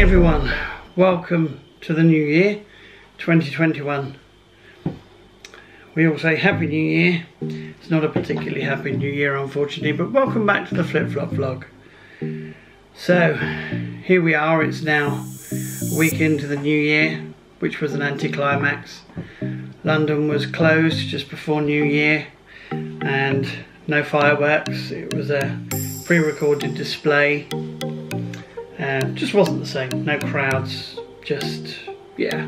everyone, welcome to the new year 2021. We all say Happy New Year. It's not a particularly happy new year, unfortunately, but welcome back to the Flip Flop vlog. So, here we are, it's now a week into the new year, which was an anticlimax. London was closed just before New Year and no fireworks. It was a pre recorded display uh, just wasn't the same. No crowds, just, yeah,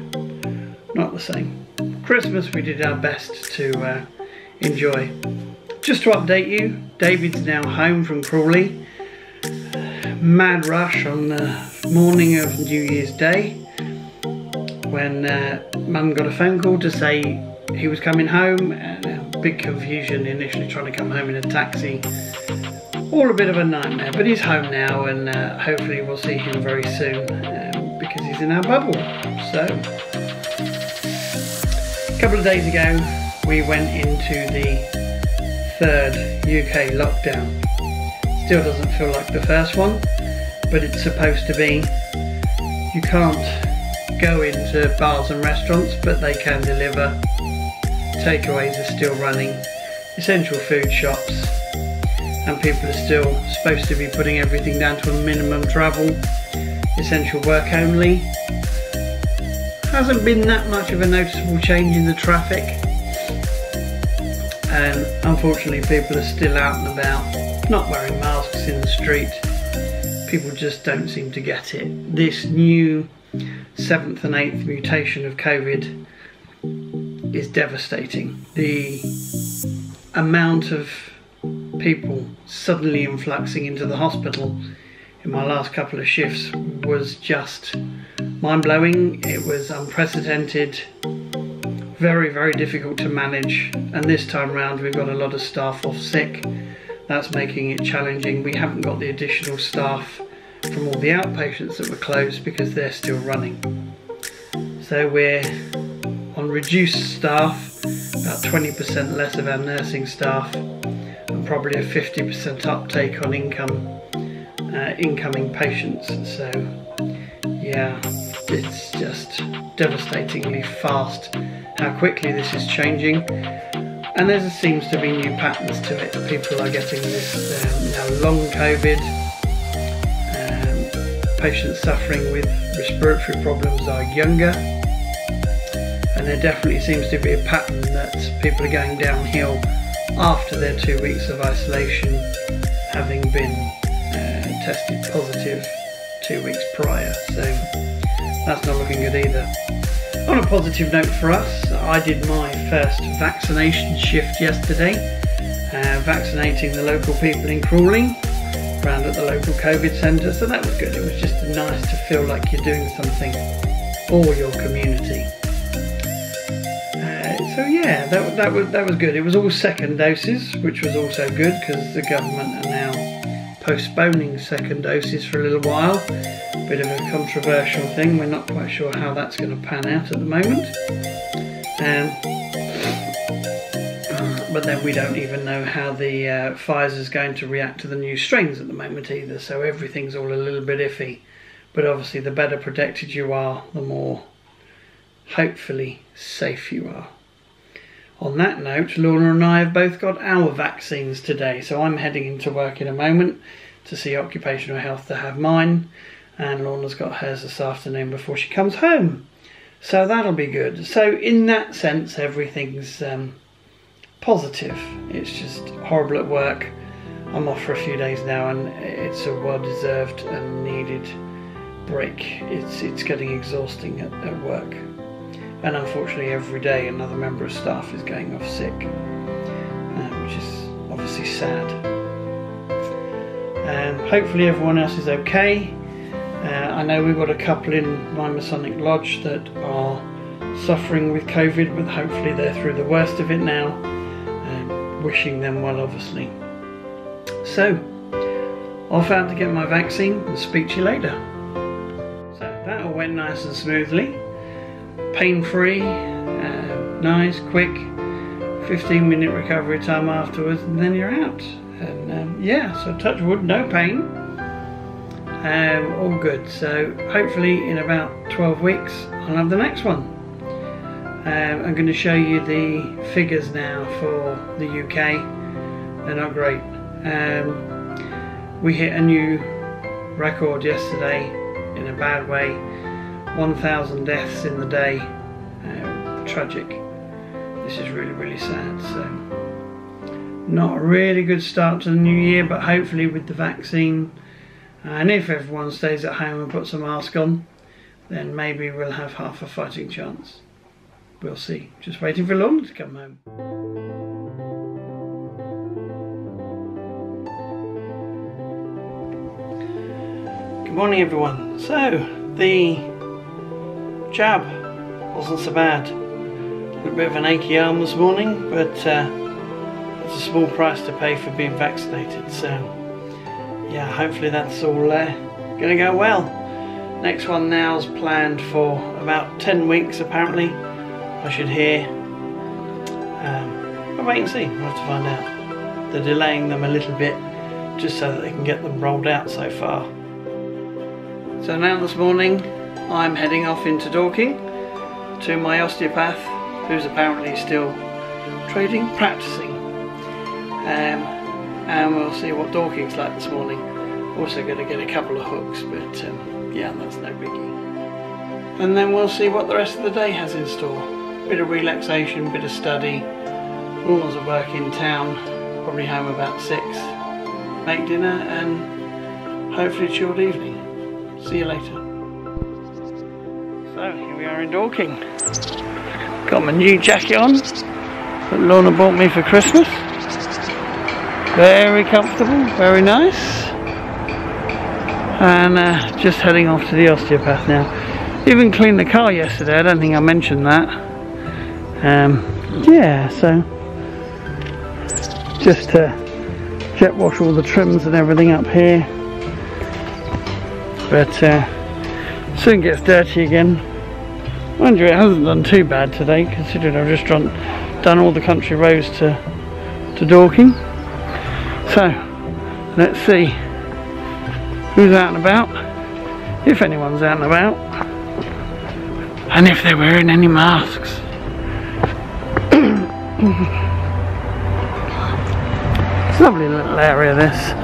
not the same. Christmas we did our best to uh, enjoy. Just to update you, David's now home from Crawley. Mad rush on the morning of New Year's Day when uh, Mum got a phone call to say he was coming home and a big confusion initially trying to come home in a taxi all a bit of a nightmare, but he's home now and uh, hopefully we'll see him very soon um, because he's in our bubble. So, a couple of days ago, we went into the third UK lockdown. Still doesn't feel like the first one, but it's supposed to be. You can't go into bars and restaurants, but they can deliver. Takeaways are still running. Essential food shops and people are still supposed to be putting everything down to a minimum travel, essential work only. Hasn't been that much of a noticeable change in the traffic and unfortunately people are still out and about, not wearing masks in the street. People just don't seem to get it. This new seventh and eighth mutation of COVID is devastating. The amount of people suddenly influxing into the hospital in my last couple of shifts was just mind blowing. It was unprecedented, very, very difficult to manage. And this time around, we've got a lot of staff off sick. That's making it challenging. We haven't got the additional staff from all the outpatients that were closed because they're still running. So we're on reduced staff, about 20% less of our nursing staff probably a 50% uptake on income uh, incoming patients. So yeah, it's just devastatingly fast how quickly this is changing. And there seems to be new patterns to it. People are getting this um, now long COVID. Um, patients suffering with respiratory problems are younger. And there definitely seems to be a pattern that people are going downhill after their two weeks of isolation, having been uh, tested positive two weeks prior. So that's not looking good either. On a positive note for us, I did my first vaccination shift yesterday, uh, vaccinating the local people in Crawley around at the local COVID centre, so that was good. It was just nice to feel like you're doing something for your community so yeah, that, that was that was good. It was all second doses, which was also good because the government are now postponing second doses for a little while. Bit of a controversial thing. We're not quite sure how that's going to pan out at the moment. Um, but then we don't even know how the uh, Pfizer's going to react to the new strains at the moment either. So everything's all a little bit iffy. But obviously, the better protected you are, the more hopefully safe you are. On that note, Lorna and I have both got our vaccines today, so I'm heading into work in a moment to see occupational health to have mine, and Lorna's got hers this afternoon before she comes home. So that'll be good. So in that sense, everything's um, positive. It's just horrible at work. I'm off for a few days now, and it's a well-deserved and needed break. It's it's getting exhausting at, at work and unfortunately every day another member of staff is going off sick, uh, which is obviously sad. And hopefully everyone else is okay. Uh, I know we've got a couple in my Masonic Lodge that are suffering with COVID, but hopefully they're through the worst of it now. Wishing them well, obviously. So, off out to get my vaccine and speak to you later. So that all went nice and smoothly pain-free, uh, nice, quick, 15 minute recovery time afterwards and then you're out. And um, yeah, so touch wood, no pain. Um, all good. So hopefully in about 12 weeks I'll have the next one. Um, I'm going to show you the figures now for the UK. They're not great. Um, we hit a new record yesterday in a bad way. 1,000 deaths in the day. Uh, tragic. This is really, really sad. So, not a really good start to the new year, but hopefully with the vaccine, and if everyone stays at home and puts a mask on, then maybe we'll have half a fighting chance. We'll see. Just waiting for Lorna to come home. Good morning, everyone. So, the jab wasn't so bad. A bit of an achy arm this morning, but uh, it's a small price to pay for being vaccinated. So, yeah, hopefully that's all uh, to go well. Next one now is planned for about 10 weeks, apparently. I should hear. Um, but wait and see, we'll have to find out. They're delaying them a little bit just so that they can get them rolled out so far. So now this morning I'm heading off into Dorking to my osteopath who's apparently still trading, practicing. Um, and we'll see what Dorking's like this morning. Also going to get a couple of hooks, but um, yeah, that's no biggie. And then we'll see what the rest of the day has in store. Bit of relaxation, bit of study. Lorna's at work in town, probably home about six. Make dinner and hopefully a chilled evening. See you later. In Dorking. Got my new jacket on that Lorna bought me for Christmas. Very comfortable, very nice. And uh, just heading off to the osteopath now. Even cleaned the car yesterday, I don't think I mentioned that. Um, yeah, so just to jet wash all the trims and everything up here but uh, soon gets dirty again. Mind you, it hasn't done too bad today, considering I've just done, done all the country roads to, to Dorking. So, let's see who's out and about, if anyone's out and about, and if they're wearing any masks. it's a lovely little area this.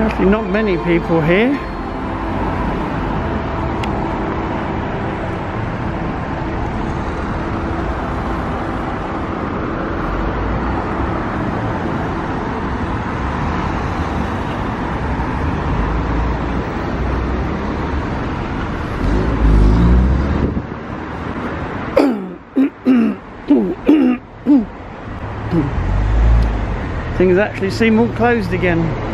Actually not many people here. Things actually seem all closed again.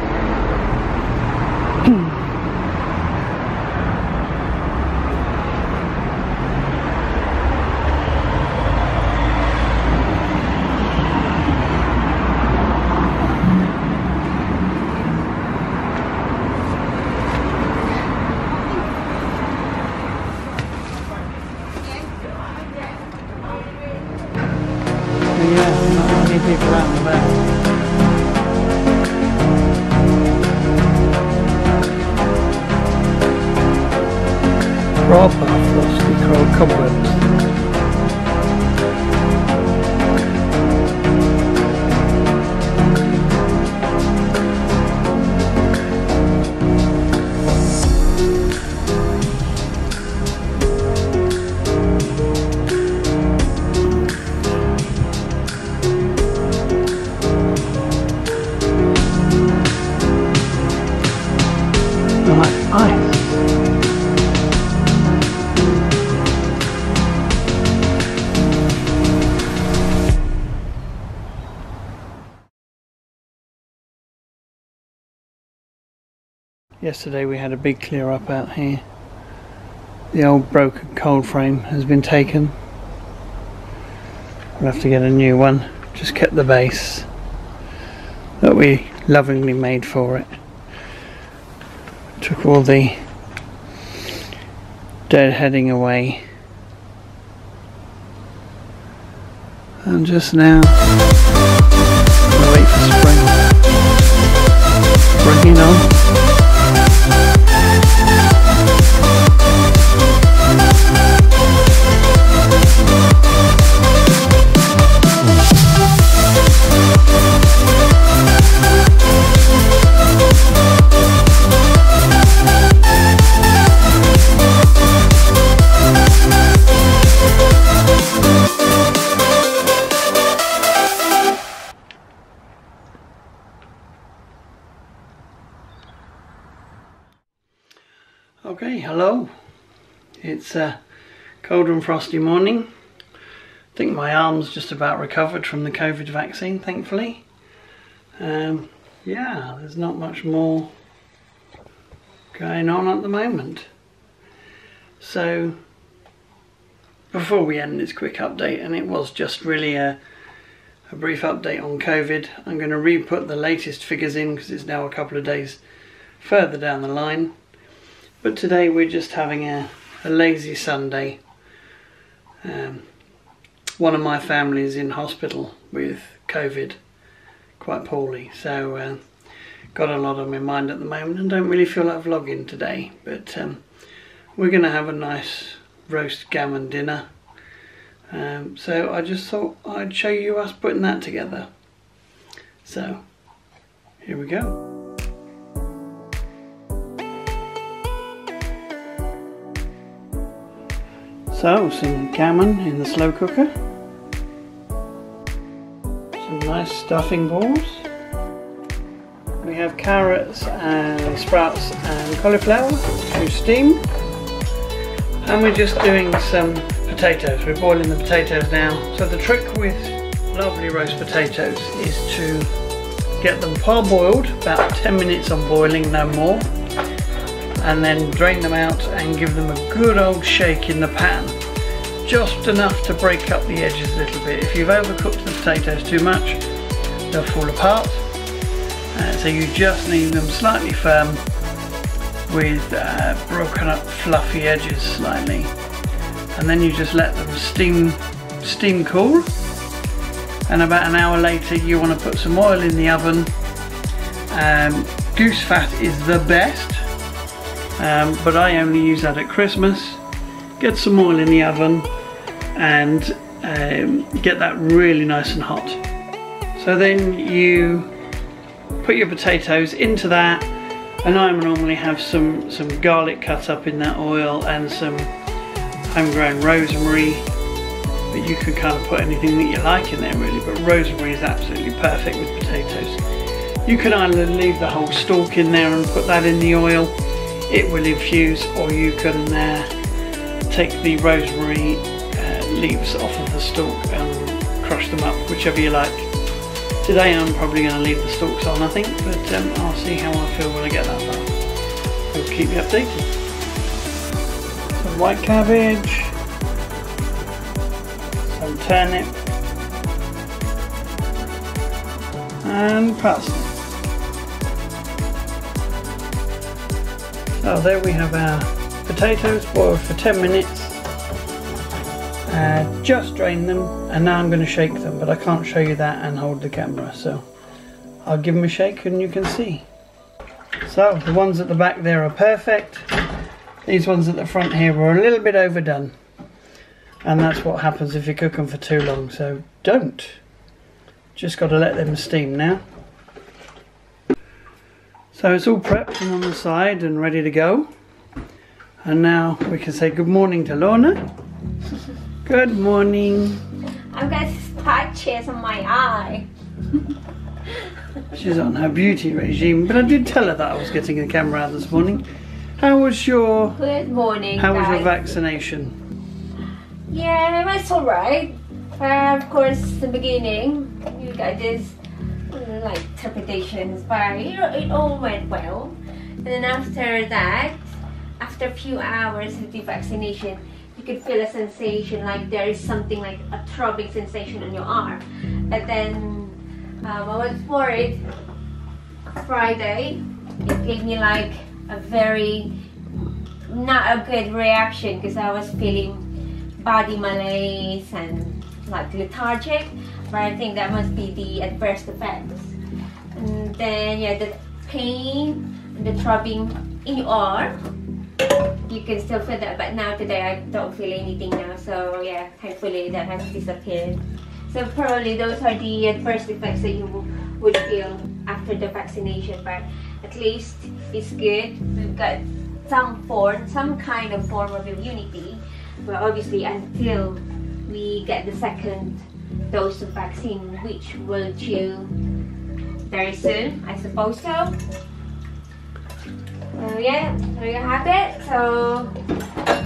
Yesterday we had a big clear up out here. The old broken cold frame has been taken. We'll have to get a new one. Just kept the base that we lovingly made for it. Took all the deadheading away. And just now, hello. It's a cold and frosty morning. I think my arm's just about recovered from the COVID vaccine, thankfully. Um, yeah, there's not much more going on at the moment. So, before we end this quick update, and it was just really a, a brief update on COVID, I'm going to re put the latest figures in because it's now a couple of days further down the line. But today we're just having a, a lazy Sunday. Um, one of my family is in hospital with COVID quite poorly, so uh, got a lot on my mind at the moment and don't really feel like vlogging today. But um, we're going to have a nice roast gammon dinner. Um, so I just thought I'd show you us putting that together. So here we go. So, some gammon in the slow cooker. Some nice stuffing balls. We have carrots and sprouts and cauliflower to steam. And we're just doing some potatoes. We're boiling the potatoes now. So the trick with lovely roast potatoes is to get them parboiled, about 10 minutes on boiling, no more and then drain them out and give them a good old shake in the pan. Just enough to break up the edges a little bit. If you've overcooked the potatoes too much they'll fall apart. Uh, so you just need them slightly firm with uh, broken up fluffy edges slightly. And then you just let them steam steam cool. And about an hour later you want to put some oil in the oven. Um, goose fat is the best um, but I only use that at Christmas. Get some oil in the oven and um, get that really nice and hot. So then you put your potatoes into that and I normally have some, some garlic cut up in that oil and some homegrown rosemary but you can kind of put anything that you like in there really but rosemary is absolutely perfect with potatoes. You can either leave the whole stalk in there and put that in the oil it will infuse or you can uh, take the rosemary uh, leaves off of the stalk and crush them up whichever you like. Today I'm probably going to leave the stalks on I think but um, I'll see how I feel when I get that far. I'll keep you updated. Some white cabbage. Some turnip. And parsley Oh, there we have our potatoes boiled for 10 minutes. Uh, just drain them and now I'm going to shake them but I can't show you that and hold the camera so I'll give them a shake and you can see. So the ones at the back there are perfect. These ones at the front here were a little bit overdone and that's what happens if you cook them for too long so don't. Just got to let them steam now. So it's all prepped and on the side and ready to go. And now we can say good morning to Lorna. good morning. I've got patches on my eye. She's on her beauty regime, but I did tell her that I was getting the camera out this morning. How was your Good morning, How was your vaccination? Yeah, it was alright. Uh, of course, the beginning, you got this uh, like trepidations, but it all went well. And then after that, after a few hours of the vaccination, you could feel a sensation like there is something like a throbbing sensation on your arm. But then um, I was worried. Friday, it gave me like a very not a good reaction because I was feeling body malaise and like lethargic. But I think that must be the adverse effects. And then yeah, the pain, the throbbing in your arm, you can still feel that. But now today I don't feel anything now. So yeah, thankfully that has disappeared. So probably those are the adverse effects that you would feel after the vaccination. But at least it's good. We've got some form, some kind of form of immunity. But obviously until we get the second dose of vaccine, which will due very soon, I suppose so. So yeah, there you have it. So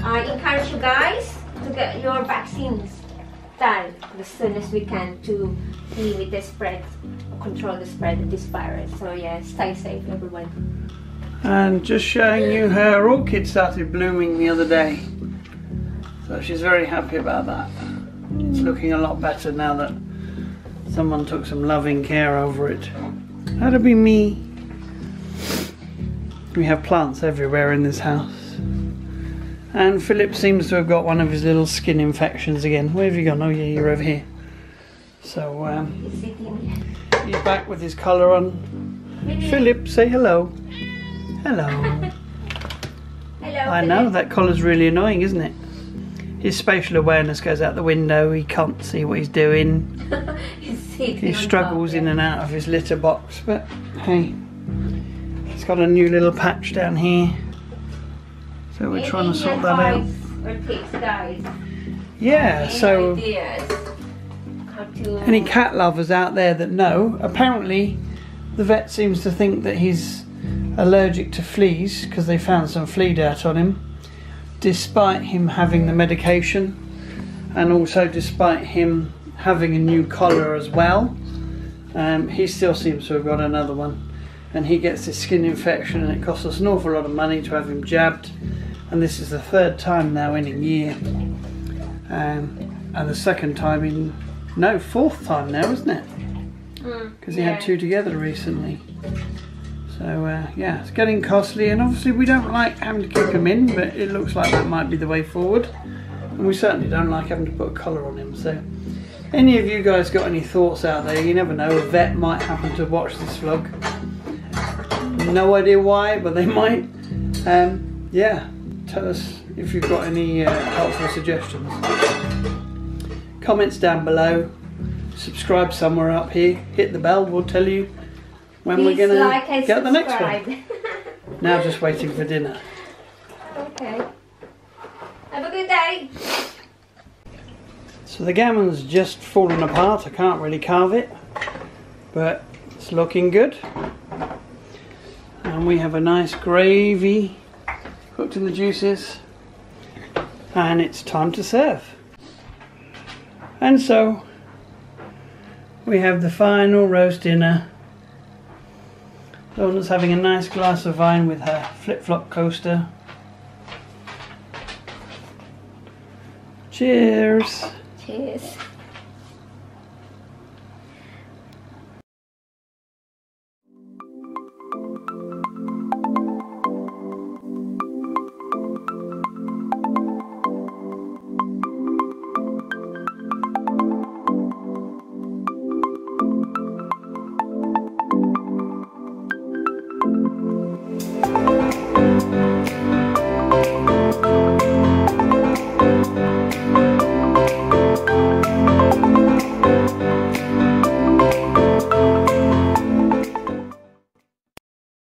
I encourage you guys to get your vaccines done as soon as we can to limit the spread, control the spread of this virus. So yeah, stay safe everyone. And just showing you her orchid started blooming the other day. So she's very happy about that. It's looking a lot better now that someone took some loving care over it. That'll be me. We have plants everywhere in this house. And Philip seems to have got one of his little skin infections again. Where have you gone? Oh yeah, you're over here. So um, He's he's back with his collar on. Philip, say hello. Hello. Hello. I know that collar's really annoying, isn't it? His spatial awareness goes out the window. He can't see what he's doing. He's He struggles top, in and out of his litter box, but hey, he's got a new little patch down here. So we're trying to sort that out. advice Or tips, guys. Yeah, Any so ideas any cat lovers out there that know, apparently the vet seems to think that he's allergic to fleas because they found some flea dirt on him, despite him having the medication and also despite him having a new collar as well. Um, he still seems to have got another one. And he gets this skin infection, and it costs us an awful lot of money to have him jabbed. And this is the third time now in a year. Um, and the second time in, no, fourth time now, isn't it? Mm, because he yeah. had two together recently. So uh, yeah, it's getting costly, and obviously we don't like having to kick them in, but it looks like that might be the way forward. And we certainly don't like having to put a collar on him. So, any of you guys got any thoughts out there? You never know, a vet might happen to watch this vlog. No idea why, but they might. Um, yeah, tell us if you've got any uh, helpful suggestions. Comments down below subscribe somewhere up here, hit the bell, we'll tell you when Please we're gonna like get the next one. Now just waiting for dinner. okay. Have a good day. So the gammon's just fallen apart, I can't really carve it, but it's looking good. And we have a nice gravy cooked in the juices, and it's time to serve. And so we have the final roast dinner. Lorna's having a nice glass of wine with her flip-flop coaster. Cheers.